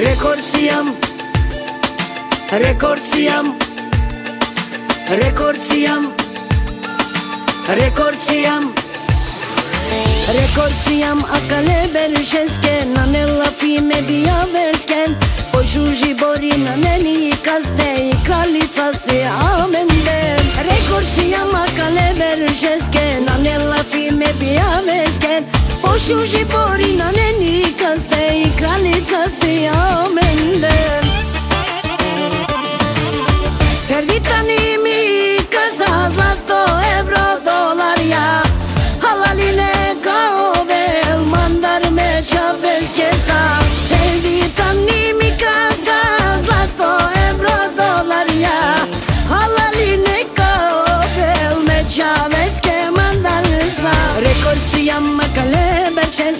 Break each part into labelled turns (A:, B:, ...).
A: Ռեկորդիամ Ռեկորդիամ Ռեկորդիամ
B: Ռեկորդիամ Ռեկորդիամ ակալեբեր շեսկեն անելա ֆիմեդի ավեսկեն Օժուժի բորին անենի կաստե կալիցասի ամենդեն Ռեկորդիամ ակալեբեր շեսկեն անելա ֆիմեդի Pošu žibori na neni kad ste i kranica si ja mende Perdita ni mi kaza zlato euro dolar ja Halaline kao vel mandar meća bez kesa Perdita ni mi kaza zlato euro dolar ja Halaline kao vel meća bez kesa Rekord si ja makale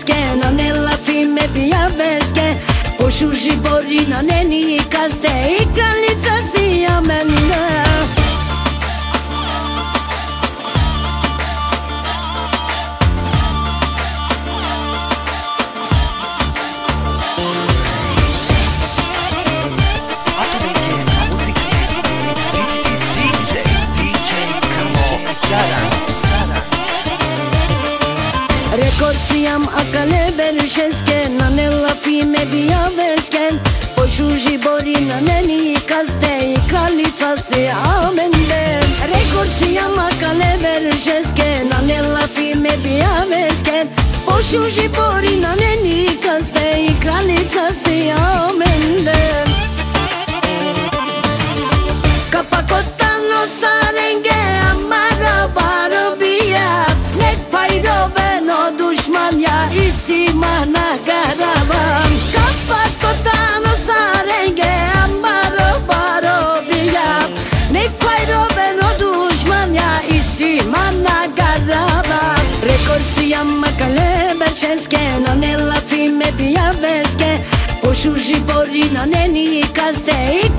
B: και να είναι με και Πόσο μπορεί να είναι η καστε η καλή τσασία με Փորձիամ ակալեբեր շեսկեն անելափի մեդիավեսկեն Պոշուժի բորին անենի կաստե կալիցասի ամենդեն Ռեկորդիամ ակալեբեր շեսկեն անելափի մեդիավեսկեն Պոշուժի բորին անենի կաստե կալիցասի ամենդեն Korsijan makale berčenske Na ne lafime pijaveske Pošuži bori na neni kaste I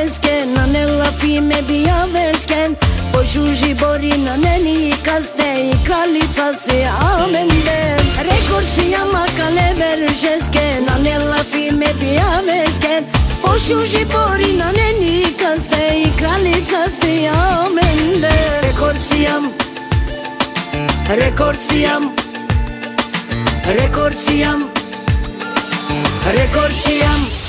B: francesche Nane la fine biavesche Poșuji bori naneni Caste i calița se amende Recorsi ama cale vergesche Nane la fine biavesche Poșuji bori naneni Caste i calița se amende Recorsiam
A: Recorsiam Recorsiam Recorsiam